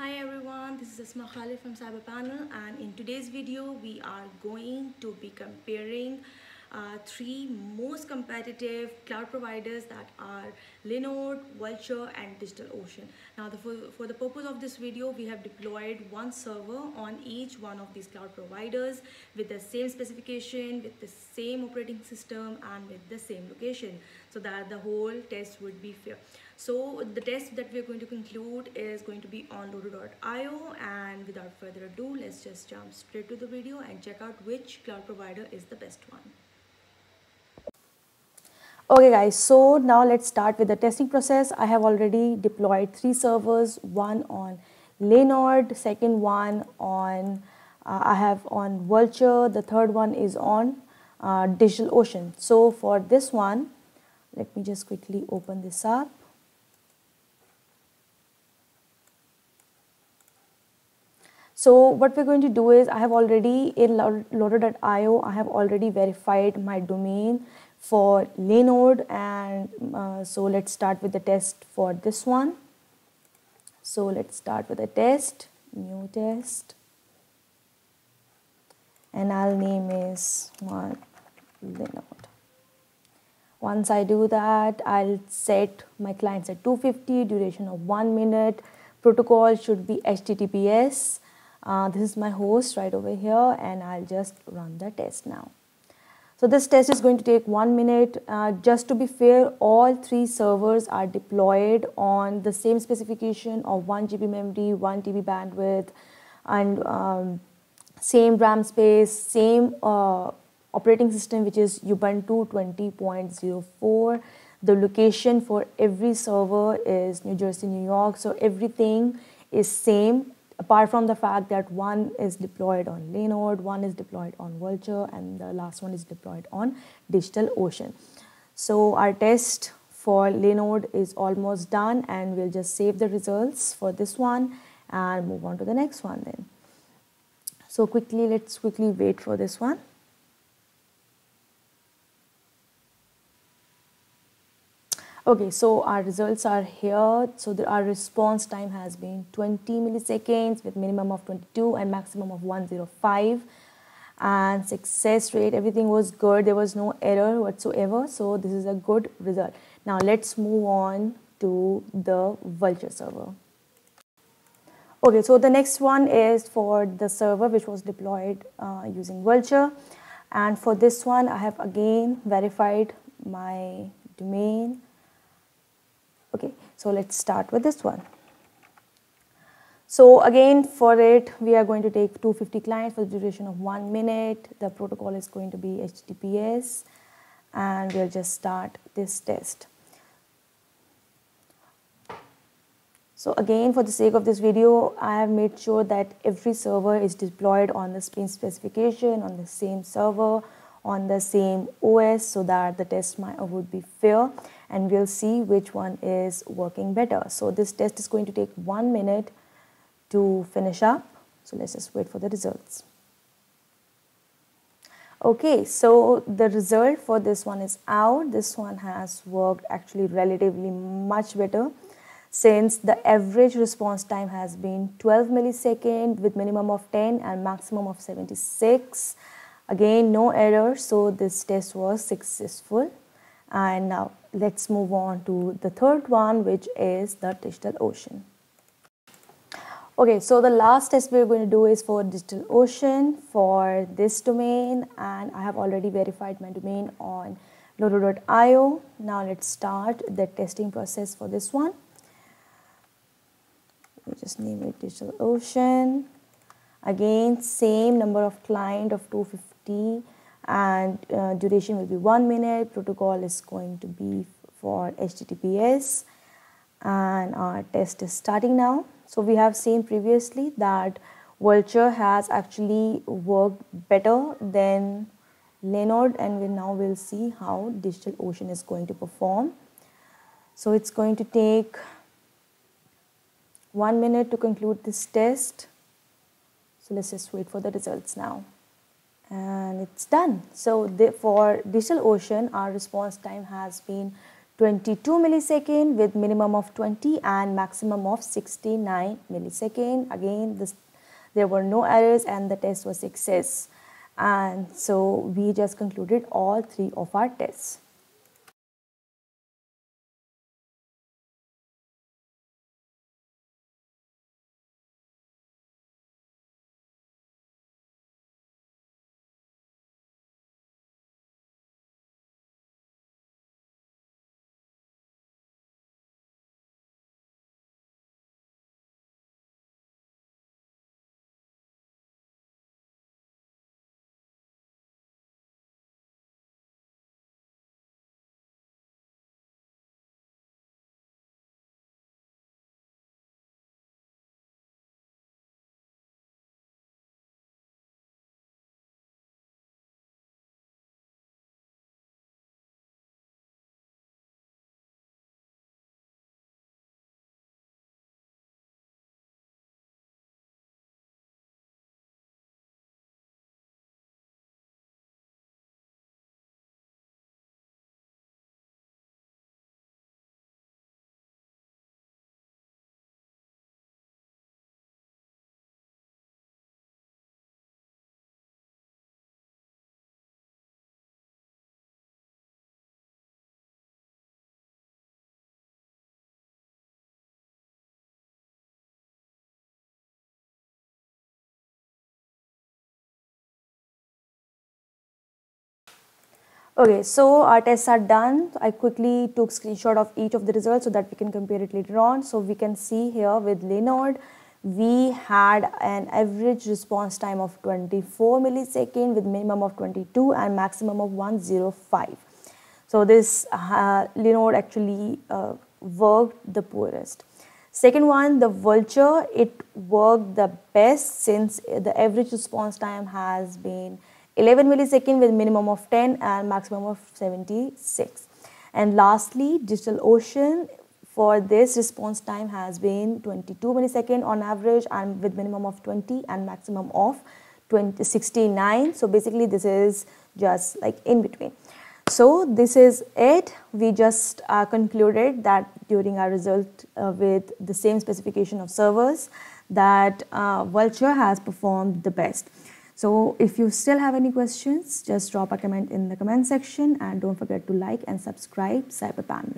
Hi everyone, this is Asma Khalid from Cyberpanel and in today's video we are going to be comparing uh, three most competitive cloud providers that are Linode, Vultr and DigitalOcean. Now the, for, for the purpose of this video we have deployed one server on each one of these cloud providers with the same specification, with the same operating system and with the same location so that the whole test would be fair. So the test that we're going to conclude is going to be on Loader.io and without further ado let's just jump straight to the video and check out which cloud provider is the best one. Okay guys, so now let's start with the testing process. I have already deployed three servers, one on Linode, second one on, uh, I have on Vultr, the third one is on uh, DigitalOcean. So for this one, let me just quickly open this up. So what we're going to do is I have already in Loader.io, I have already verified my domain for Linode and uh, so let's start with the test for this one. So let's start with a test, new test and I'll name is one Linode. Once I do that, I'll set my clients at 250, duration of one minute, protocol should be HTTPS. Uh, this is my host right over here and I'll just run the test now. So this test is going to take one minute. Uh, just to be fair, all three servers are deployed on the same specification of 1 GB memory, 1 TB bandwidth, and um, same RAM space, same uh, operating system, which is Ubuntu 20.04. The location for every server is New Jersey, New York. So everything is same apart from the fact that one is deployed on Linode, one is deployed on Vultr, and the last one is deployed on DigitalOcean. So our test for Linode is almost done and we'll just save the results for this one and move on to the next one then. So quickly, let's quickly wait for this one. Okay, so our results are here. So the, our response time has been 20 milliseconds with minimum of 22 and maximum of 105. And success rate, everything was good. There was no error whatsoever. So this is a good result. Now let's move on to the Vultr server. Okay, so the next one is for the server which was deployed uh, using Vultr. And for this one, I have again verified my domain okay so let's start with this one. So again for it we are going to take 250 clients for the duration of one minute. The protocol is going to be https and we'll just start this test. So again for the sake of this video i have made sure that every server is deployed on the same specification on the same server on the same os so that the test would be fair and we'll see which one is working better. So this test is going to take one minute to finish up. So let's just wait for the results. Okay, so the result for this one is out. This one has worked actually relatively much better since the average response time has been 12 millisecond with minimum of 10 and maximum of 76. Again, no error, so this test was successful. And now let's move on to the third one, which is the digital ocean. Okay, so the last test we're going to do is for DigitalOcean for this domain, and I have already verified my domain on Loader.io. Now let's start the testing process for this one. We just name it DigitalOcean. Again, same number of client of 250 and uh, duration will be one minute. Protocol is going to be for https and our test is starting now. So we have seen previously that vultr has actually worked better than Linode and we now will see how DigitalOcean is going to perform. So it's going to take one minute to conclude this test. So let's just wait for the results now and it's done. So for DigitalOcean, our response time has been 22 millisecond with minimum of 20 and maximum of 69 millisecond. Again, this, there were no errors and the test was success. And so we just concluded all three of our tests. Okay, so our tests are done. I quickly took screenshot of each of the results so that we can compare it later on. So we can see here with Linode, we had an average response time of 24 millisecond with minimum of 22 and maximum of 105. So this uh, Linode actually uh, worked the poorest. Second one, the Vultr, it worked the best since the average response time has been 11 millisecond with minimum of 10 and maximum of 76. And lastly, DigitalOcean for this response time has been 22 millisecond on average and with minimum of 20 and maximum of 20, 69. So basically this is just like in between. So this is it. We just uh, concluded that during our result uh, with the same specification of servers that uh, Vultr has performed the best. So if you still have any questions, just drop a comment in the comment section and don't forget to like and subscribe CyberPanel.